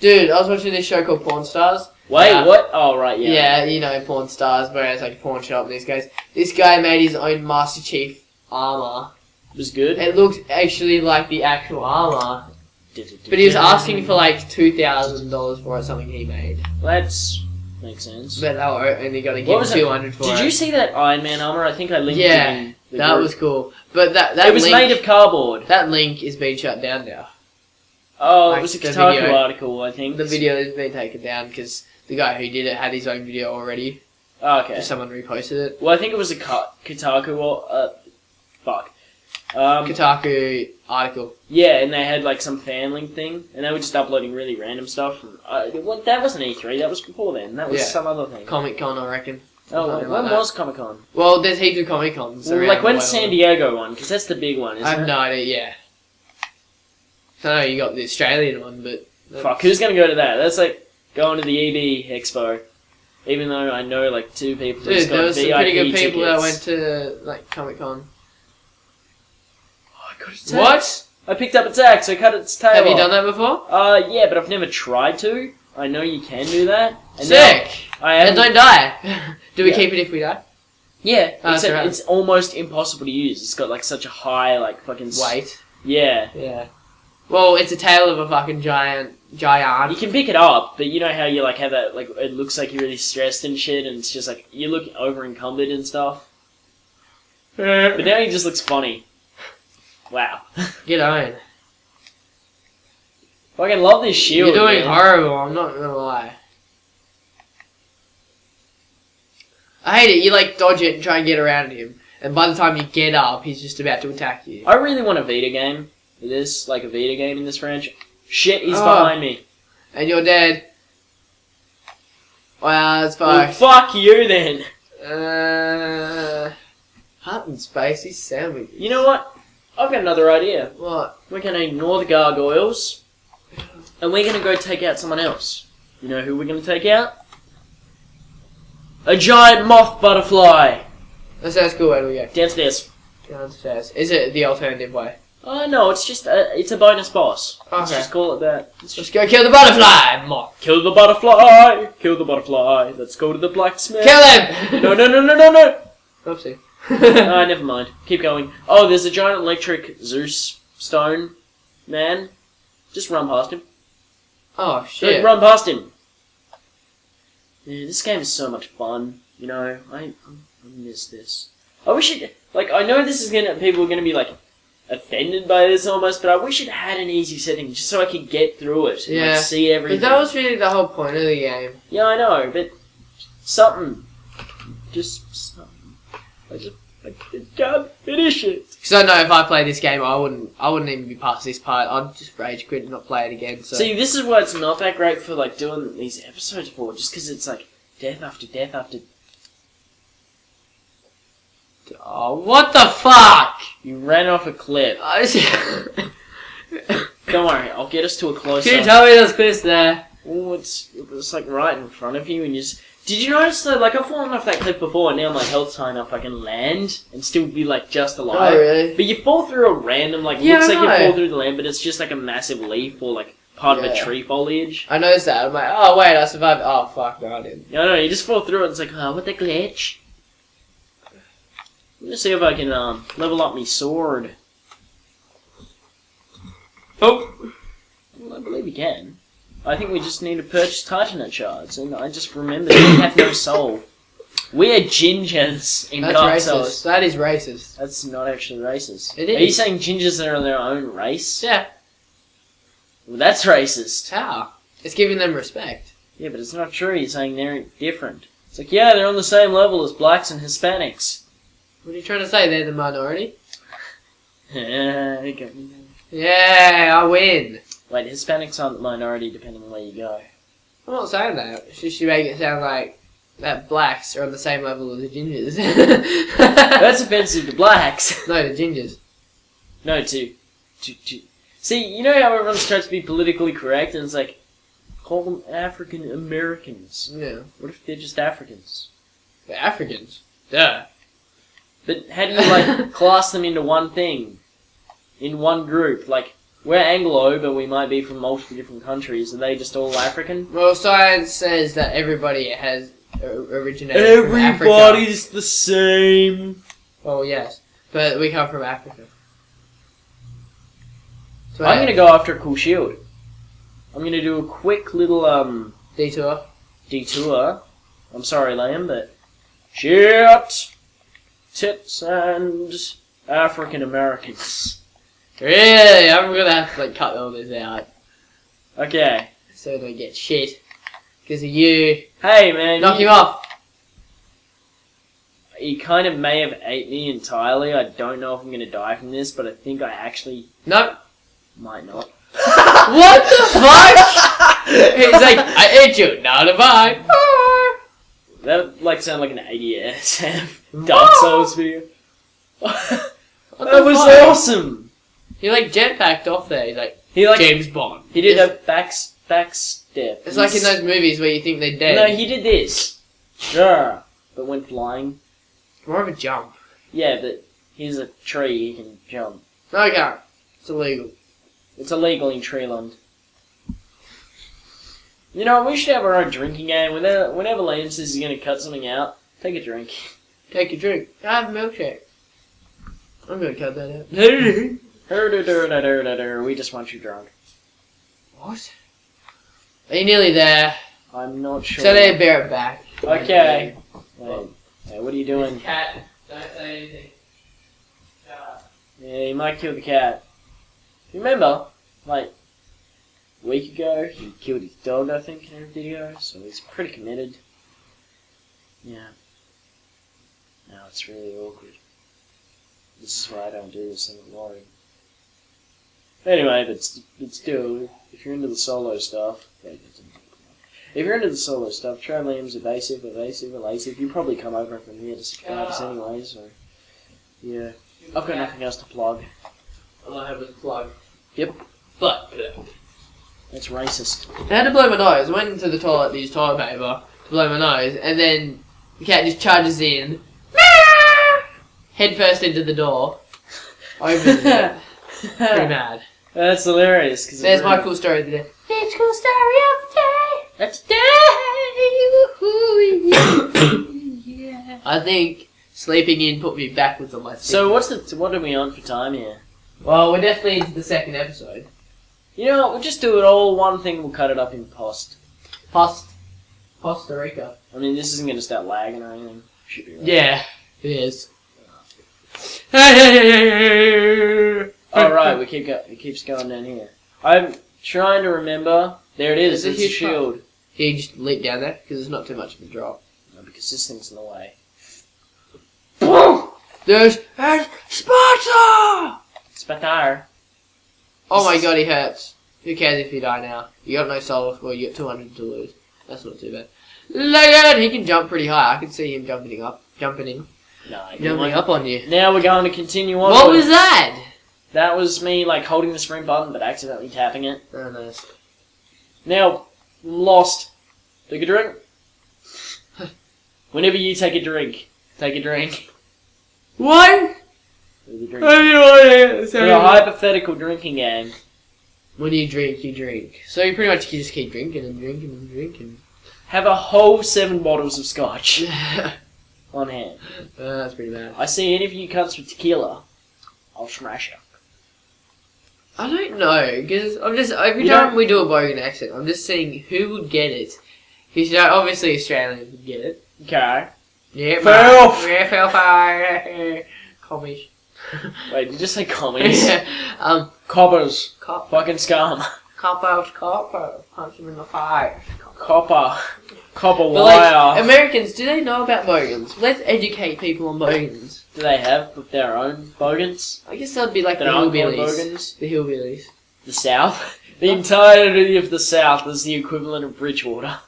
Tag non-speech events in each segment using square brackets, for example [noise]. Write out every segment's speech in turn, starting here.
Dude, I was watching this show called Pawn Stars. Wait, Yeah. what? Oh, right, yeah. Yeah, you know, Pawn Stars, where it's like a pawn shop. And these guys, this guy made his own Master Chief armor. It was good. It looked actually like the actual armor, but he was [laughs] asking for like two thousand dollars for it, something he made. That's makes sense. But they were only gonna What give two hundred for Did it. you see that Iron Man armor? I think I linked Yeah, that group. was cool. But that that It was link, made of cardboard. that link is being shut down now. Oh, it was a Kotaku video. article, I think. The video has been taken down because the guy who did it had his own video already. Oh, okay. Just someone reposted it. Well, I think it was a Ka- Kotaku or uh, fuck. Um, Kotaku article. yeah, and they had like some fan link thing, and they were just uploading really random stuff. From, uh, what, that wasn't E3. That was before then. That was Yeah. some other thing. Comic Con, I reckon. oh, something when like that. was Comic Con? Well, there's heaps of Comic Cons. Well, around like the when's world. San Diego one? Because that's the big one, isn't I have it? no idea. Yeah. I know you got the Australian one, but Fuck, who's gonna go to that? That's like going to the EB Expo. Even though I know like two people Dude, there was some VIP pretty good people that went to like Comic Con. Oh, I got its What? I picked up its axe, so I cut its tail Have you off. done that before? Uh, yeah, but I've never tried to. I know you can do that. And Sick. I And don't die. [laughs] Do we Yeah. keep it if we die? Yeah, Oh, except alright. it's almost impossible to use. It's got like such a high, like fucking Wait. Yeah, Yeah. Well, it's a tail of a fucking giant giant. you can pick it up, but you know how you like have that like it looks like you're really stressed and shit, and it's just like you look over encumbered and stuff. Eh. But now he just looks funny. Wow, [laughs] Get on. fucking love this shield. You're doing man. horrible. I'm not gonna lie. I hate it. You like dodge it and try and get around him, and by the time you get up, he's just about to attack you. I really want a Vita game. This like a Vita game in this franchise. Shit, he's Oh. behind me. And you're dead. Wow, that's Well, fucked. fuck you then. Uh, Heart and Spacey sandwich. You know what? I've got another idea. What? We're gonna ignore the gargoyles, and we're gonna go take out someone else. You know who we're gonna take out? A giant moth butterfly That sounds cool. Where do we go? downstairs. Downstairs. Is it the alternative way? Oh no, it's just a, it's a bonus boss. Let's Okay. just call it that. Let's Let's just go kill the butterfly. Moth. kill the butterfly. Kill the butterfly. Let's go to the blacksmith. Kill him. No, no, no, no, no, no. Oopsie. Ah, [laughs] never mind. Keep going. Oh, there's a giant electric Zeus stone man. Just run past him. oh shit. run past him. Yeah, this game is so much fun. You know, I, I miss this. I wish it. Like, I know this is gonna. People are gonna be like offended by this almost, but I wish it had an easy setting just so I could get through it. And, Yeah. Like, see everything. But that was really the whole point of the game. Yeah, I know, but something. Just something. I just. I can't finish it. Because I know if I played this game, I wouldn't. I wouldn't even be past this part. I'd just rage quit and not play it again. So See, this is why it's not that great for like doing these episodes for, just because it's like death after death after. Oh, what the fuck? You ran off a cliff. [laughs] Don't worry, I'll get us to a closer. Can you tell me there's Chris there? Oh, it's it's like right in front of you, and you just. Did you notice that? Like I've fallen off that cliff before, and now my health's high enough I can land and still be like just oh, alive. Oh really? But you fall through a random like Yeah, looks like you fall through the land, but it's just like a massive leaf or like part of a tree foliage. I noticed that. I'm like, oh wait, I survived. Oh fuck, no, I didn't. No, no, you just fall through it. and It's like, oh, what the glitch? Let me see if I can um, level up my sword. Oh, Well, I believe you can. I think we just need to purchase Titanite shards, and I just remembered we have no soul. We are gingers in that's Dark racist. Souls. That is racist. That's not actually racist. It Are you saying gingers are on their own race? Yeah. Well, that's racist. How? It's giving them respect. Yeah, but it's not true. You're saying they're different. It's like, yeah, they're on the same level as blacks and Hispanics. What are you trying to say? They're the minority. Yeah, you got me there. Yeah, I win. Wait, Hispanics aren't the minority depending on where you go. I'm not saying that. She should make it sound like that blacks are on the same level as the gingers. [laughs] That's offensive to blacks. [laughs] no, the gingers. no, to, to, to. See, you know how everyone tries to be politically correct, and it's like, call them African Americans. Yeah. What if they're just Africans? The Africans. Duh. But how do you like [laughs] class them into one thing, in one group? Like, we're Anglo, but we might be from multiple different countries. Are they just all African? Well, science says that everybody has uh, originated from Africa. Everybody's the same. Well, yes, but we come from Africa. So I'm gonna go after a cool shield. I'm gonna do a quick little um detour. detour. I'm sorry, Liam, but shit, tits, and African Americans. Really, I'm gonna have to like cut all this out Okay. so I don't get shit because of you. Hey, man. Knock you, him off. He kind of may have ate me entirely. I don't know if I'm gonna die from this, but I think I actually No. might not. [laughs] what the fuck? [laughs] He's like, I ate you. Not a bite. That like sounded like an ASDF [laughs] Dark Souls video. That was fuck? awesome. He like jetpacked off there. He's like He like James Bond. he did It's, a back back step. it's like in those movies where you think they're dead. No, he did this. Yeah, but went flying. More of a jump. Yeah, but here's a tree. He can jump. No, you can't. It's illegal. It's illegal in Treeland. You know, we should have our own drinking game. Whenever, whenever Liam says he's going to cut something out, take a drink. Take a drink. I have a milkshake. I'm gonna cut that out. We just want you drunk. what? Are you nearly there? I'm not sure. So they bear it back. Okay. Wait, hey, what are you doing? Cat. Don't say anything. Yeah, you might kill the cat. Remember, like, week ago, he killed his dog, I think, in a video, so he's pretty committed. Yeah. Now it's really awkward. This is why I don't do this anymore. Anyway, but, but still, if you're into the solo stuff, if you're into the solo stuff, try Liam's evasive, evasive, evasive. You probably come over from here to subscribe us anyway, so yeah. I've got nothing else to plug. All I have is a plug. Yep. But That's racist. I had to blow my nose. I went into the toilet to use toilet paper to blow my nose, and then the cat just charges in, [laughs] head first into the door. [laughs] Opens it. Pretty [laughs] mad. That's hilarious. Cause it There's my cool story of the day. It's cool story of the day. That's yeah. [coughs] I think sleeping in put me backwards on my feet. So what's the what are we on for time here? well, we're definitely into the second episode. You know what? We'll just do it all one thing. We'll cut it up in post. Post Costa Rica. I mean, this isn't gonna start lagging or anything. Should be right. Yeah, it is. All right, we keep go- it keeps going down here. I'm trying to remember. There it is. There's a It's a huge shield. Can you just leap down there? Because it's not too much of a drop. No, because this thing's in the way. There's there's Sparta! Spatar. Oh my god, he hurts. Who cares if you die now? You got no soul, well, you got 200 to lose. That's not too bad. Look at it! He can jump pretty high. I can see him jumping up. Jumping in. No, Jumping up on you. Now we're going to continue on. What was that? That was me like holding the sprint button but accidentally tapping it. Oh, nice. Now, lost. Take a drink. [laughs] Whenever you take a drink, take a drink. What? Take a drink. I didn't want to For a hypothetical drinking game. When you drink, you drink. So you pretty much just keep drinking and drinking and drinking. Have a whole seven bottles of scotch uh, [laughs] [laughs] on hand. that's pretty bad. I see any of you cunts with tequila, I'll smash you. I don't know, because I'm just, every You time we do a Bogan accent, I'm just seeing who would get it. Because, you know, obviously Australians would get it. Okay. Yeah, Filth. man. Yeah, filth. uh, Commies. [laughs] Wait, did you just say commies? um, Coppers. cop, Fucking scum. cop out, cop. Punch him in the fire. Copper. Copper wire. like, Americans, do they know about Bogans? Let's educate people on Bogans. Do they have their own bogans? I guess that'd be like the That aren't hillbillies. The hillbillies. The South? The entirety of the South is the equivalent of Bridgewater.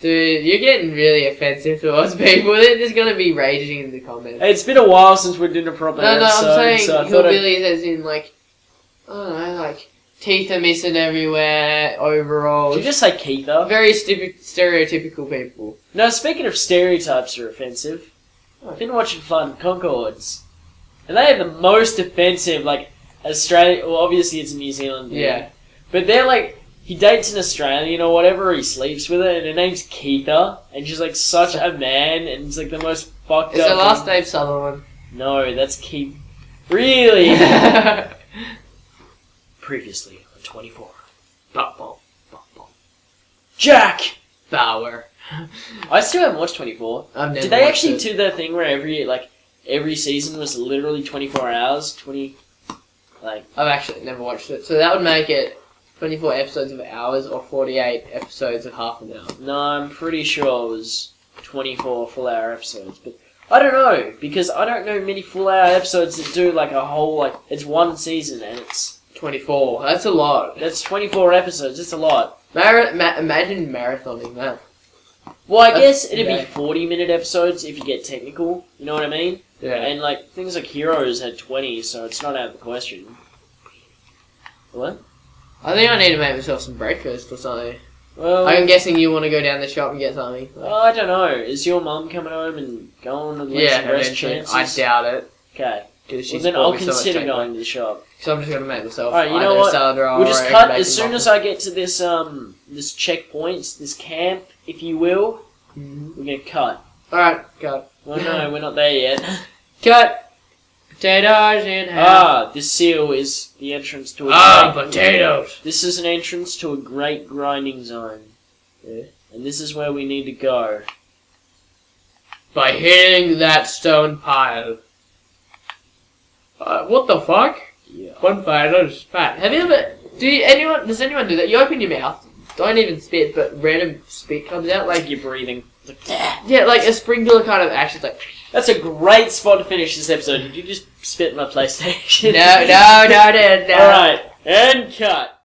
Dude, you're getting really offensive towards people. They're just gonna be raging in the comments. It's been a while since we did a proper No, no, episode, I'm saying so I thought I'd- hillbillies as in like, I don't know, like teeth are missing everywhere. Did you just say Keitha? Very stu- stereotypical people. No, speaking of stereotypes are offensive, Oh. I've been watching Fun Conchords, and they are the most offensive, like, Australia. Well, obviously it's a New Zealand. Yeah. But they're like, he dates an Australian or whatever, he sleeps with her, and her name's Keitha, and she's like such a man, and it's like the most fucked Is up. her last name Sutherland? No, that's Keith. Really? [laughs] Previously on 24. Bubble. Bubble. Jack! Bauer. I still haven't watched 24. I've never Did they watched actually it. do the thing where every, like, every season was literally 24 hours? 20. Like, I've actually never watched it. So that would make it 24 episodes of hours or 48 episodes of half an hour. no, I'm pretty sure it was 24 full hour episodes, but. I don't know because I don't know many full hour episodes that do like a whole like it's one season and it's 24. That's a lot. that's twenty four episodes. That's a lot. Mar- ma- imagine marathoning that. Well, I That's- guess it'd yeah. be forty minute episodes if you get technical. You know what I mean? Yeah. And like things like Heroes had twenty, so it's not out of the question. What? I think I need to make myself some breakfast or something. Well, I'm guessing you want to go down the shop and get something. oh, I don't know. Is your mum coming home and going on the yeah, rest chances? I doubt it. Okay. Well, then I'll me so consider going to the shop. So I'm just gonna make myself. Alright, you know what? We'll just cut as soon as I get to this um this checkpoint, this camp, if you will. Mhm. We're gonna cut. Alright, cut. Well, no, [laughs] we're not there yet. Cut. Potatoes in half. ah, this seal is the entrance to a Ah, great- potatoes. This is an entrance to a great grinding zone. Yeah. And this is where we need to go. By hitting that stone pile. Uh, what the fuck? Yeah. One potato is fat. Have you ever? Do you, anyone? Does anyone do that? You open your mouth. Don't even spit, but random spit comes out. Like Like you're breathing. yeah, like a sprinkler kind of action. Like That's a great spot to finish this episode. Did you just spit my PlayStation? no, no, no, no, no. Alright, and cut.